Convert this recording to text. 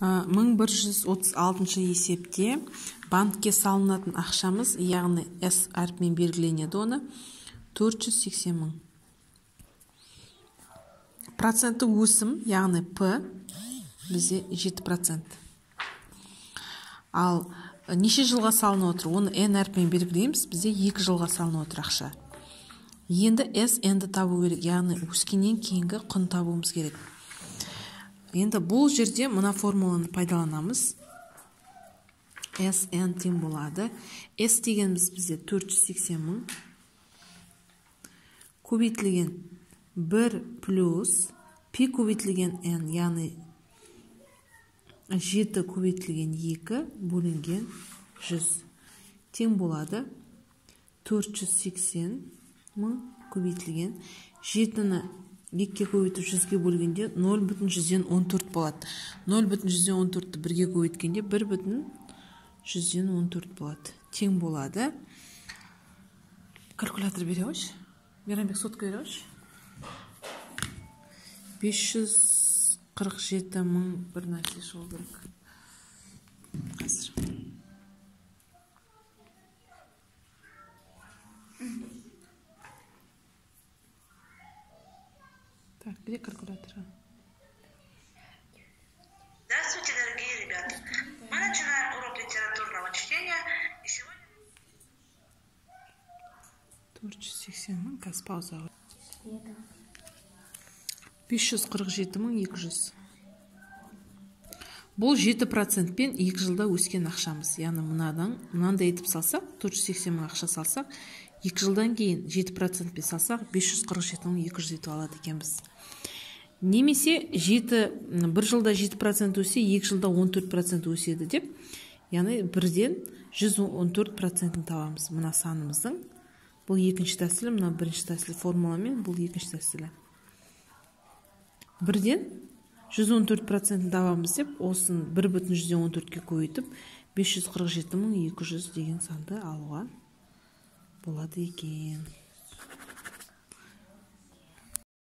мың бір жүз отыз алтыншы есепте банкке салынатын ақшамыз яғни с әрпімен белгіленеді оны төрт жүз сексен мың. Проценті өсім яғни п бізде жеті процент. Ал неше жылға салынып отыр? Оны n әрпімен белгілейміз бізде екі жылға салынып отыр ақша. Енді с нді табу керек яғни өскеннен кейінгі құн табуымыз керек. Енді бұл жерде мына формуланы пайдаланамыз. Sn тең болады. S дегеніміз бізде 480 мың. Көбейтілген 1 плюс пи көбейтілген n яғни 7 көбейтілген 2 бөлінген 100 тең болады 480 мың көбейтілген 7-ні екіге көбейтіп жүзге бөлгенде нөл бүтін жүзден он төрт болады. Нөл бүтін жүзден он төртті бірге көбейткенде бір бүтін жүзден он төрт болады. Тең болады. Калькулятор бере қойшы мейрамбек сотка бере қойшы бес жүз қырық жеті мың бір нәрсе шығу керек. Қазір. Где калькулятор? Здравствуйте, дорогие ребята. Мы начинаем урок литературного чтения. И сегодня... Творческих Пауза. 547 200. Бұл жеті процентпен екі жылда өскен ақшамыз. Яғни мынадан мынандай етіп салсақ төрт жүз сексен мың ақша салсақ екі жылдан кейін жеті процентпен салсақ бес жүз қырық жеті мың екі жүз етіп алады екенбіз. Немесе жеті бір жылда жеті процент өссе екі жылда он төрт процент өседі деп яғни бірден жүз он төрт процентін табамыз мына санымыздың. Бұл екінші тәсілі мына бірінші тәсіл формуламен бұл екінші тәсілі. Бірден жүз он төрт процентін табамыз деп осын бір бүтін жүзден он төртке көбейтіп бес жүз қырық жеті мың екі жүз деген санды алуға болады екен.